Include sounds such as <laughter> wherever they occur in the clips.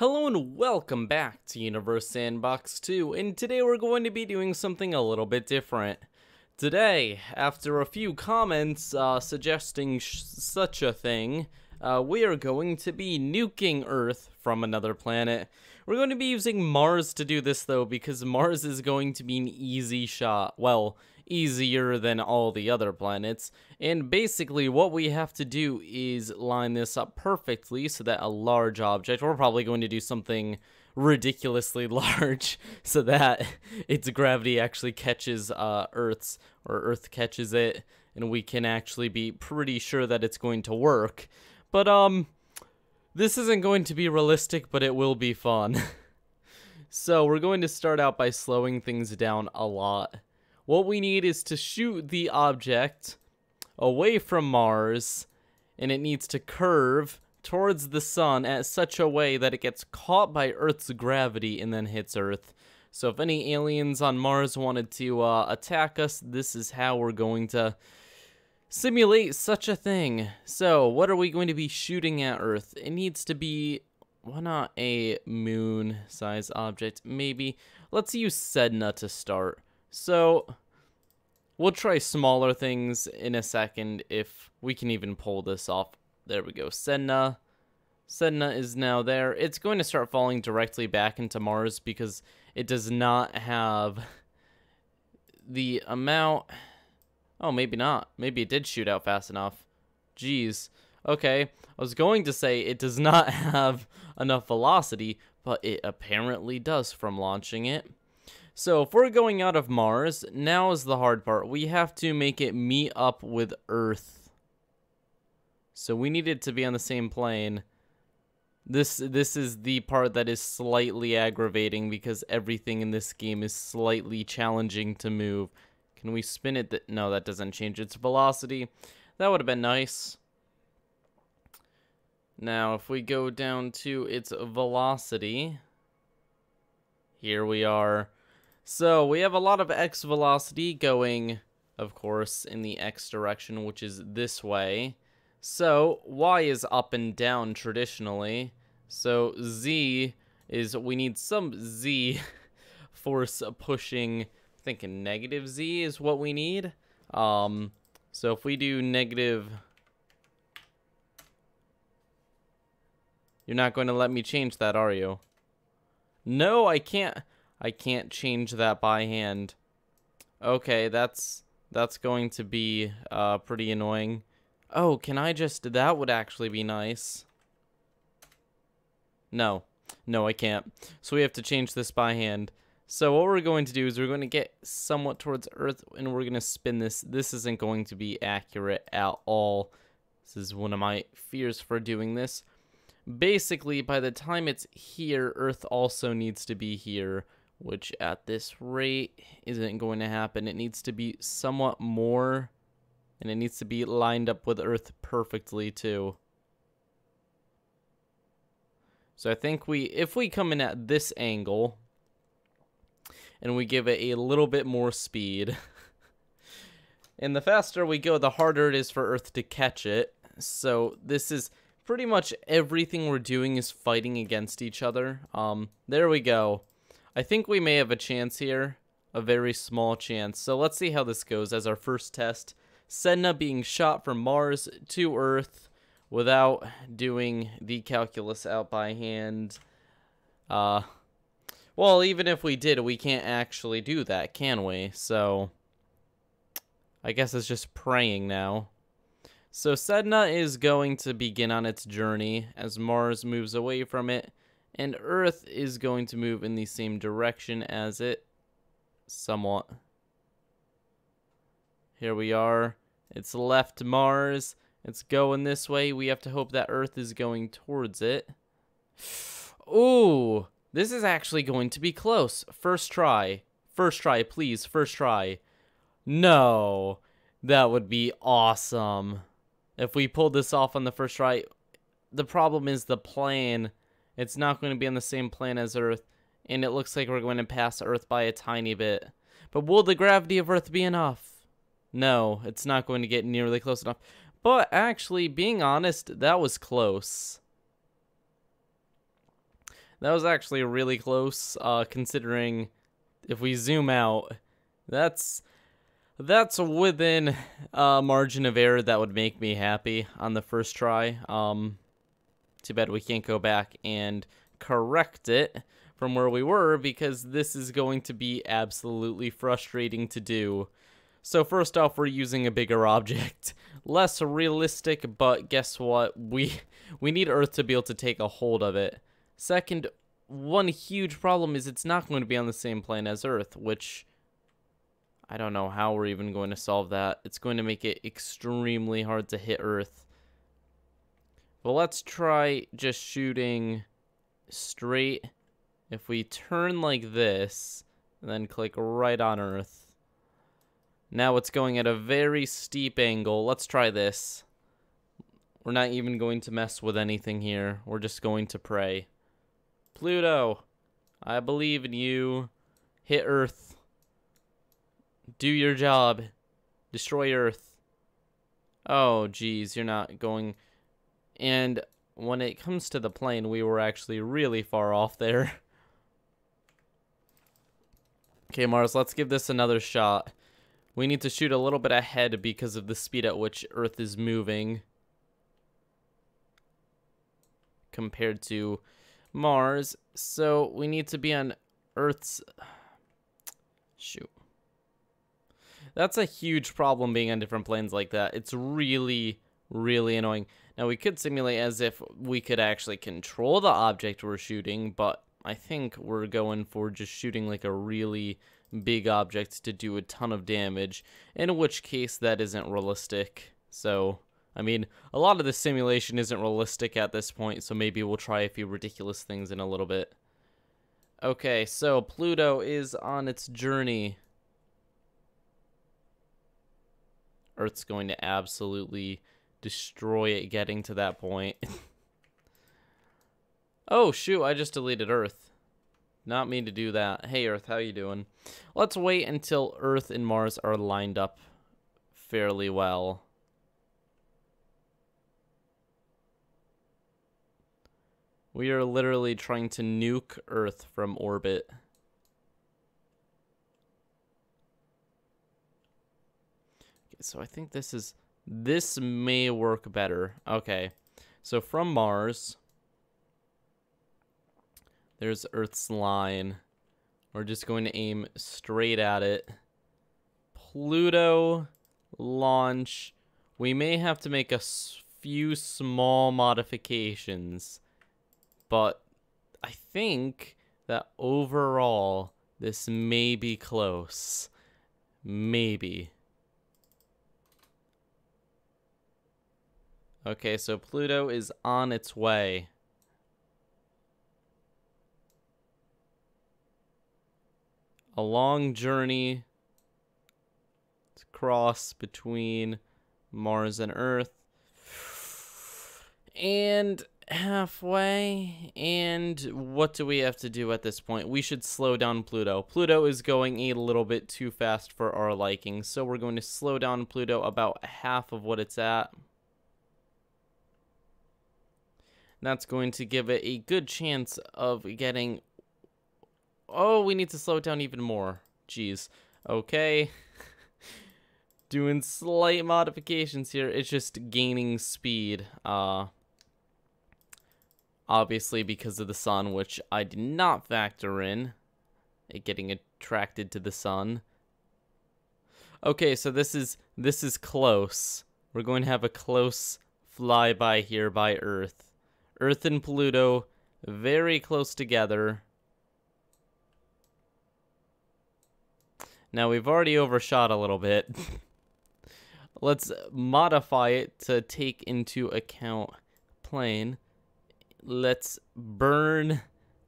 Hello and welcome back to Universe Sandbox 2, and today we're going to be doing something a little bit different. Today, after a few comments uh, suggesting such a thing, uh, we are going to be nuking Earth from another planet. We're going to be using Mars to do this though, because <laughs> Mars is going to be an easy shot. Well, easier than all the other planets. And basically what we have to do is line this up perfectly so that a large object, we're probably going to do something ridiculously <laughs> large so that its gravity actually catches uh, Earth's, or Earth catches it, and we can actually be pretty sure that it's going to work. But, um, this isn't going to be realistic, but it will be fun. <laughs> so we're going to start out by slowing things down a lot. What we need is to shoot the object away from Mars, and it needs to curve towards the sun at such a way that it gets caught by Earth's gravity and then hits Earth. So if any aliens on Mars wanted to uh, attack us, this is how we're going to simulate such a thing. So what are we going to be shooting at Earth? It needs to be, why not a moon size object? Maybe. Let's use Sedna to start. So we'll try smaller things in a second if we can even pull this off. There we go. Sedna. Sedna is now there. It's going to start falling directly back into Mars because it does not have the amount... Oh, maybe not. Maybe it did shoot out fast enough. Jeez. Okay, I was going to say it does not <laughs> have enough velocity, but it apparently does from launching it. So if we're going out of Mars, now is the hard part. We have to make it meet up with Earth. So we need it to be on the same plane. This this is the part that is slightly aggravating because everything in this game is slightly challenging to move. Can we spin it? Th no, that doesn't change its velocity. That would have been nice. Now, if we go down to its velocity, here we are. So we have a lot of x velocity going, of course, in the x direction, which is this way. So y is up and down traditionally. So z is, we need some z <laughs> force pushing, I think negative z is what we need. Um, so if we do negative, you're not going to let me change that, are you? No, I can't. I can't change that by hand. Okay, that's that's going to be uh, pretty annoying. Oh, can I just... That would actually be nice. No. No, I can't. So we have to change this by hand. So what we're going to do is we're going to get somewhat towards Earth, and we're going to spin this. This isn't going to be accurate at all. This is one of my fears for doing this. Basically, by the time it's here, Earth also needs to be here which at this rate isn't going to happen. It needs to be somewhat more, and it needs to be lined up with Earth perfectly too. So I think we, if we come in at this angle, and we give it a little bit more speed, <laughs> and the faster we go, the harder it is for Earth to catch it. So this is pretty much everything we're doing is fighting against each other. Um, there we go. I think we may have a chance here. A very small chance. So let's see how this goes as our first test. Sedna being shot from Mars to Earth without doing the calculus out by hand. Uh, well, even if we did, we can't actually do that, can we? So, I guess it's just praying now. So Sedna is going to begin on its journey as Mars moves away from it and Earth is going to move in the same direction as it, somewhat. Here we are. It's left Mars. It's going this way. We have to hope that Earth is going towards it. Ooh, this is actually going to be close. First try. First try, please. First try. No, that would be awesome. If we pulled this off on the first try, the problem is the plane it's not going to be on the same plane as Earth, and it looks like we're going to pass Earth by a tiny bit. But will the gravity of Earth be enough? No, it's not going to get nearly close enough. But actually, being honest, that was close. That was actually really close, uh, considering if we zoom out, that's that's within a margin of error that would make me happy on the first try. Um, too bad we can't go back and correct it from where we were because this is going to be absolutely frustrating to do. So first off, we're using a bigger object. <laughs> Less realistic, but guess what? We we need Earth to be able to take a hold of it. Second, one huge problem is it's not going to be on the same plane as Earth, which I don't know how we're even going to solve that. It's going to make it extremely hard to hit Earth. But let's try just shooting straight. If we turn like this, and then click right on Earth. Now it's going at a very steep angle. Let's try this. We're not even going to mess with anything here. We're just going to pray. Pluto, I believe in you. Hit Earth. Do your job. Destroy Earth. Oh, geez, you're not going... And when it comes to the plane, we were actually really far off there. <laughs> okay, Mars, let's give this another shot. We need to shoot a little bit ahead because of the speed at which Earth is moving. Compared to Mars. So we need to be on Earth's... <sighs> Shoot. That's a huge problem being on different planes like that. It's really, really annoying. Now, we could simulate as if we could actually control the object we're shooting, but I think we're going for just shooting like a really big object to do a ton of damage, in which case that isn't realistic. So, I mean, a lot of the simulation isn't realistic at this point, so maybe we'll try a few ridiculous things in a little bit. Okay, so Pluto is on its journey. Earth's going to absolutely destroy it getting to that point. <laughs> oh, shoot, I just deleted Earth. Not mean to do that. Hey, Earth, how you doing? Let's wait until Earth and Mars are lined up fairly well. We are literally trying to nuke Earth from orbit. Okay, so I think this is... This may work better. Okay. So from Mars, there's Earth's line. We're just going to aim straight at it. Pluto launch. We may have to make a few small modifications but I think that overall, this may be close. Maybe. Okay, so Pluto is on its way. A long journey to cross between Mars and Earth. And halfway. And what do we have to do at this point? We should slow down Pluto. Pluto is going a little bit too fast for our liking. So we're going to slow down Pluto about half of what it's at. That's going to give it a good chance of getting... Oh, we need to slow it down even more. Jeez. Okay. <laughs> Doing slight modifications here. It's just gaining speed. Uh, obviously because of the sun, which I did not factor in. It getting attracted to the sun. Okay, so this is this is close. We're going to have a close flyby here by Earth. Earth and Pluto very close together. Now we've already overshot a little bit. <laughs> Let's modify it to take into account plane let's burn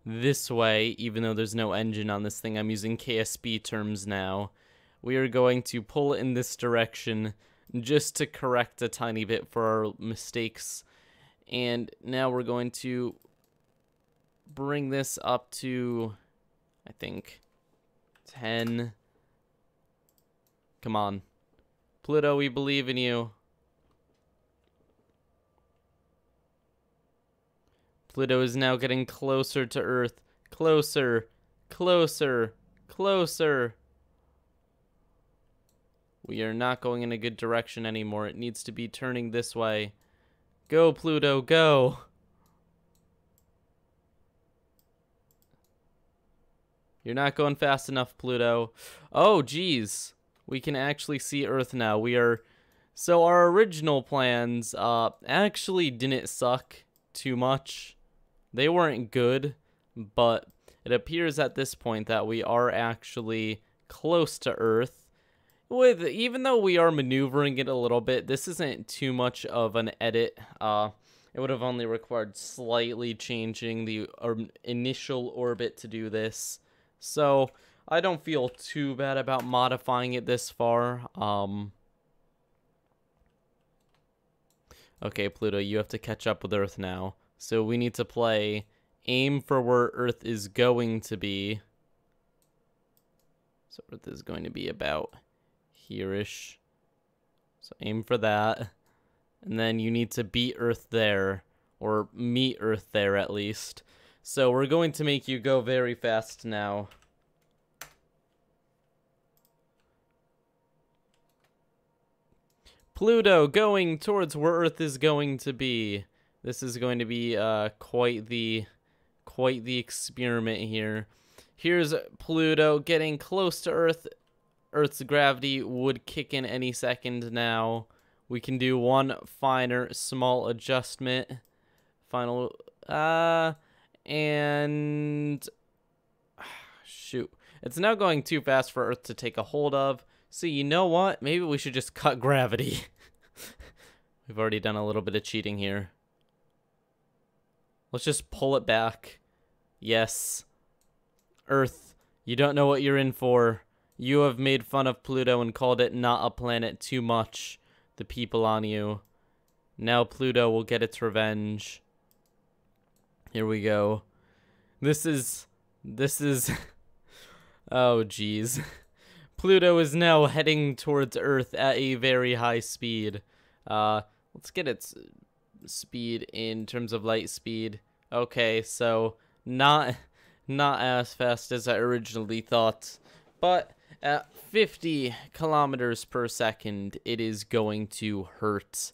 this way, even though there's no engine on this thing. I'm using KSP terms now. We are going to pull in this direction just to correct a tiny bit for our mistakes. And now we're going to bring this up to, I think, 10. Come on. Pluto, we believe in you. Pluto is now getting closer to Earth. Closer, closer, closer. We are not going in a good direction anymore. It needs to be turning this way. Go, Pluto, go. You're not going fast enough, Pluto. Oh, geez. We can actually see Earth now. We are... So our original plans uh, actually didn't suck too much. They weren't good, but it appears at this point that we are actually close to Earth. With even though we are maneuvering it a little bit, this isn't too much of an edit. Uh, it would have only required slightly changing the initial orbit to do this. So I don't feel too bad about modifying it this far. Um, okay, Pluto, you have to catch up with Earth now. So we need to play aim for where Earth is going to be. So Earth is going to be about here-ish. So aim for that. And then you need to beat Earth there. Or meet Earth there, at least. So we're going to make you go very fast now. Pluto going towards where Earth is going to be. This is going to be uh, quite the quite the experiment here. Here's Pluto getting close to Earth. Earth's gravity would kick in any second now. We can do one finer small adjustment. Final uh and <sighs> shoot. It's now going too fast for Earth to take a hold of. So you know what? Maybe we should just <laughs> cut gravity. <laughs> We've already done a little bit of cheating here. Let's just pull it back. Yes. Earth, you don't know what you're in for. You have made fun of Pluto and called it not a planet too much. The people on you. Now Pluto will get its revenge. Here we go. This is... This is... <laughs> oh, jeez. <laughs> Pluto is now heading towards Earth at a very high speed. Uh, let's get its speed in terms of light speed. Okay, so not not as fast as I originally thought, but at 50 kilometers per second, it is going to hurt.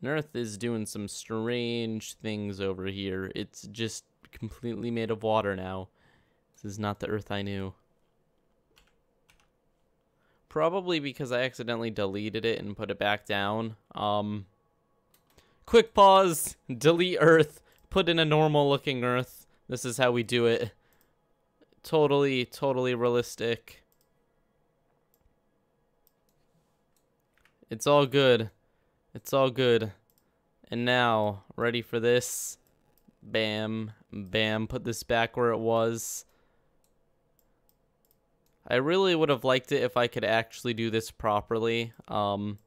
And Earth is doing some strange things over here. It's just completely made of water now. This is not the Earth I knew. Probably because I accidentally deleted it and put it back down. Um, quick pause, delete Earth, put in a normal looking Earth. This is how we do it. Totally, totally realistic. It's all good. It's all good. And now, ready for this? Bam, bam, put this back where it was. I really would have liked it if I could actually do this properly. Um,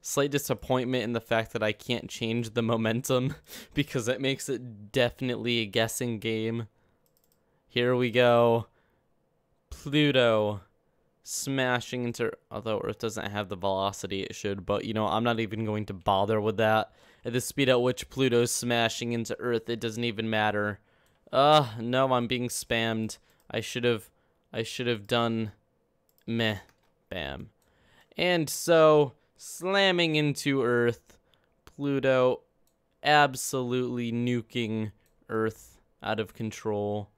slight disappointment in the fact that I can't change the momentum <laughs> because it makes it definitely a guessing game. Here we go. Pluto smashing into although Earth doesn't have the velocity it should, but you know, I'm not even going to bother with that. At the speed at which Pluto's smashing into Earth, it doesn't even matter. Uh, no, I'm being spammed. I should have I should have done meh, bam. And so, slamming into Earth, Pluto absolutely nuking Earth out of control.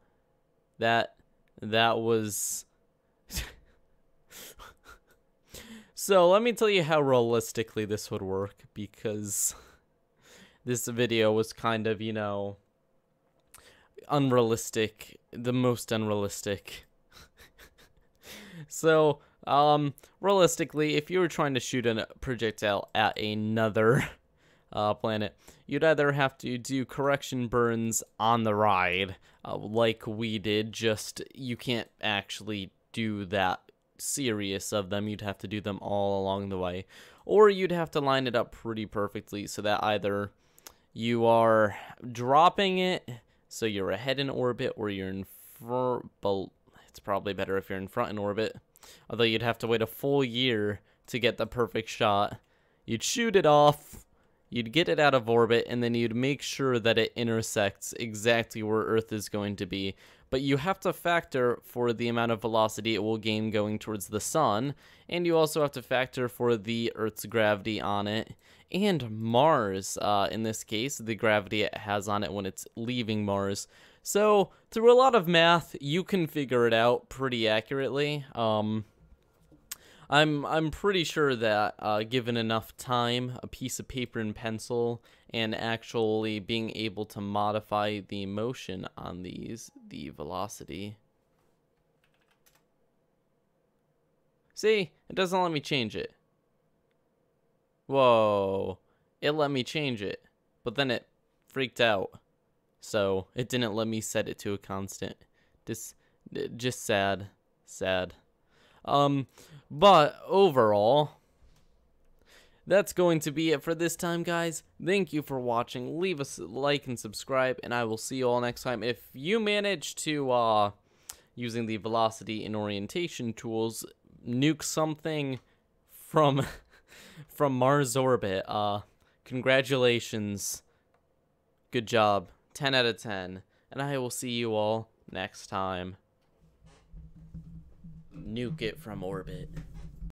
That, that was... <laughs> so, let me tell you how realistically this would work, because this video was kind of, you know, unrealistic, the most unrealistic. <laughs> So, um, realistically, if you were trying to shoot a projectile at another <laughs> uh, planet, you'd either have to do correction burns on the ride, uh, like we did, just you can't actually do that serious of them. You'd have to do them all along the way. Or you'd have to line it up pretty perfectly so that either you are dropping it, so you're ahead in orbit, or you're in front it's probably better if you're in front in orbit. Although you'd have to wait a full year to get the perfect shot. You'd shoot it off. you'd get it out of orbit and then you'd make sure that it intersects exactly where Earth is going to be. But you have to factor for the amount of velocity it will gain going towards the sun, and you also have to factor for the Earth's gravity on it, and Mars, uh, in this case, the gravity it has on it when it's leaving Mars. So, through a lot of math, you can figure it out pretty accurately. Um, I'm I'm pretty sure that uh, given enough time, a piece of paper and pencil, and actually being able to modify the motion on these, the velocity. See, it doesn't let me change it. Whoa, it let me change it, but then it freaked out. So it didn't let me set it to a constant. Just, just sad, sad. Um, but overall, that's going to be it for this time, guys. Thank you for watching. Leave us a like and subscribe, and I will see you all next time. If you manage to, uh, using the velocity and orientation tools, nuke something from, <laughs> from Mars orbit, uh, congratulations. Good job. 10 out of 10. And I will see you all next time nuke it from orbit.